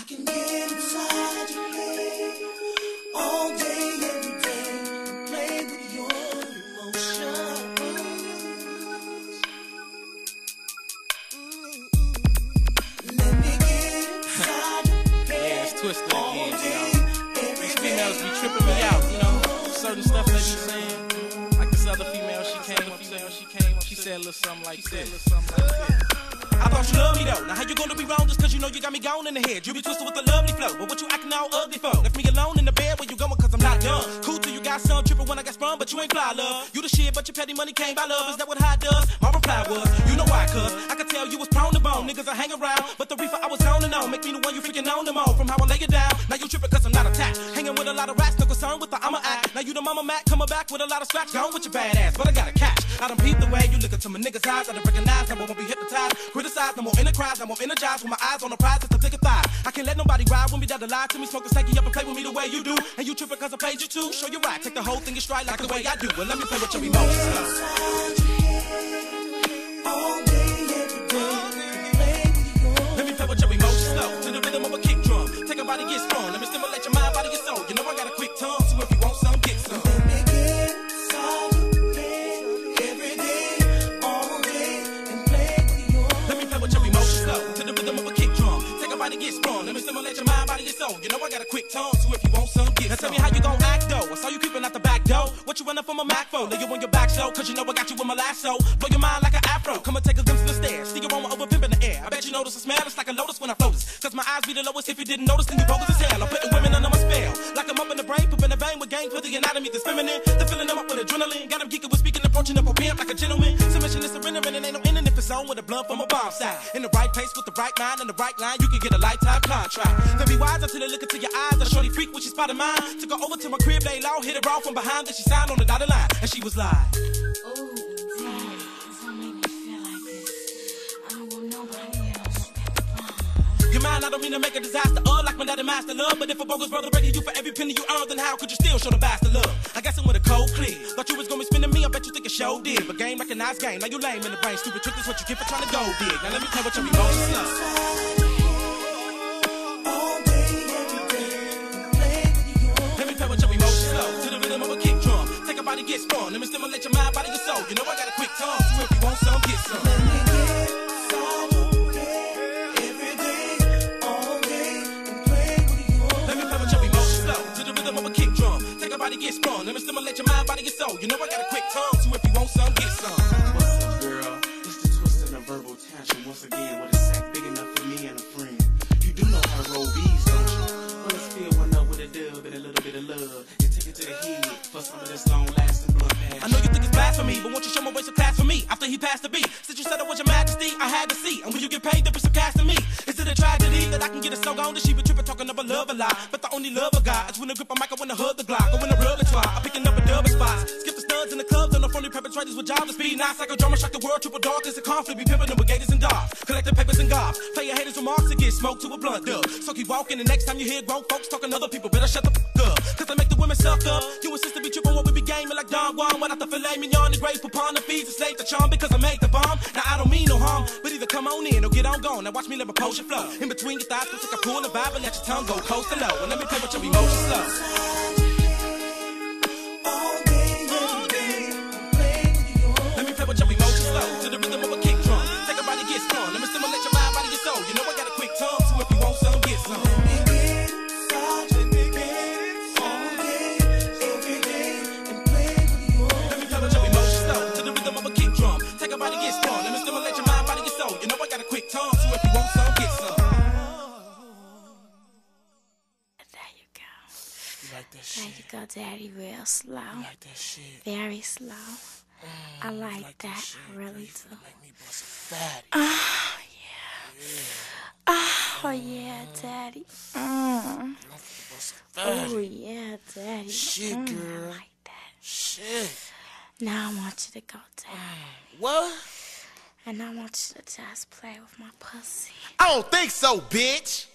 I can get inside your head all day, every day, play with your emotions. Let me get inside your Yeah, it's Twista again, you know. These females be tripping me out, you know. Certain stuff they be saying. Like this other female, she came up, saying she came she said a little something like this. I thought you loved me though. Now how you gonna be wrong just cause you know you got me gone in the head? You be twisted with a lovely flow, but what you acting all ugly for? Left me alone in the bed where you going cause I'm not done. Cool till you got some tripping when I got sprung, but you ain't fly love. You the shit, but your petty money came by love. Is that what high does? My reply was, you know why, cuz I could tell you was prone to bone. Niggas I hang around, but the reefer I was on and on. Make me the one you freaking on them on. From how I lay it down, now you tripping cause I'm not attacked. Hanging with a lot of rats, no concern with the I'ma act. You the mama Mac coming back with a lot of scratch. Gone with your bad ass, but I got a catch. I done peeped the way you look into my niggas' eyes. I done recognize, I won't be hypnotized. Criticized, no more the I'm more energized with my eyes on the prize. It's a thick thigh. I can't let nobody ride with me that lie to me. Smoke a stanky up and play with me the way you do. And you tripping cause I paid you to. Show you right, take the whole thing in stride like the way I do. Well, let me play with your emotions. Mind, body, your soul. You know I got a quick tongue, so if you want some, get some. Now tell me how you gon' act though. I saw you creeping out the back door. What you running from my Mac for? Lay you on your back so, cause you know I got you with my lasso. Blow your mind like an afro. Come and take a glimpse of the stairs. See your aroma over pimp in the air. I bet you notice the smell. It's like a lotus when I float this. Cause my eyes be the lowest. If you didn't notice, then you bogus as hell. I'm putting women under my spell. Like I'm up in the brain, pooping the vein with game for the anatomy that's feminine. The feeling them up with adrenaline. Got them geeking with speaking, approaching up a pimp like a gentleman. Submission is surrendering and ain't no ending it's on with a blunt from a bomb side. In the right place with the right mind and the right line, you can get a lifetime contract. To be wise until they look into your eyes. I shorty freak when she spotted mine. Took her over to my crib, lay low, hit her off from behind, then she signed on the dotted line. And she was like, Ooh, damn, don't make me feel like this. I don't want nobody else. Your mind, I don't mean to make a disaster of like my daddy master love. But if a bogus brother ready you for every penny you earn, then how could you still show the bastard love? I guess I'm with a cold clear. Thought you show did. But game recognized game, now you lame in the brain. Stupid trick is what you get for trying to go dig. Now let me tell what your emotions and emotions slow to the rhythm of a kick drum. Take a body, get strong. Let me stimulate your mind, body, your soul. You know I got a quick tongue, so if you want some. Body, get strong. Let me stimulate your mind, body, your soul. You know I got a quick tongue, so if you want some, get some. What's up, girl? It's the twist and a verbal tantrum once again with a sack big enough for me and a friend. You do know how to roll these, don't you? Well, let's fill one up with a dub and a little bit of love and take it to the head for some of this long-lasting blunt I know you think it's blasphemy, but won't you show my ways of class for me? After he passed the beat, since you said it was your majesty, I had to see. And when you get paid, there is some cash Is a that I can get a so on that she be tripping, talking about love a lot? But the only love I got is when I grip a mic, I wanna hug the Glock, I wanna rub the twat. I'm picking up a double spots, skip the studs in the clubs, on the phony perpetrators with jobless speed. Now psycho drama, shock the world, triple dark, it's a conflict. Be pimping them with gators and dogs, collecting papers and gobs. Play your haters remarks to get smoked to a blunt dub. So keep walking, the next time you hear grown folks talking other people, better shut the fuck up. Cause they make the women suck up. Don Without the filet mignon, the great upon the fees, the late the charm because I made the bomb. Now I don't mean no harm, but either come on in or get on gone. Now watch me let my potion flow. In between your thighs, take a pull and vibe and let your tongue go coast to low. And let me play with your emotions slow. Strong. Let stimulate your mind, body, your soul. You know I got a quick tongue, so if you want some, get some. There you go. You like that There shit? you go, Daddy. Real slow. You like that shit? Very slow. I like, like that. shit, I really do. Make me bust a fatty. Oh, yeah. Oh, yeah, Daddy. Mm. A fatty. Oh, yeah, Daddy. Shit, Mm, girl. I like that. Shit. Now I want you to go down. What? And I want you to just play with my pussy. I don't think so, bitch.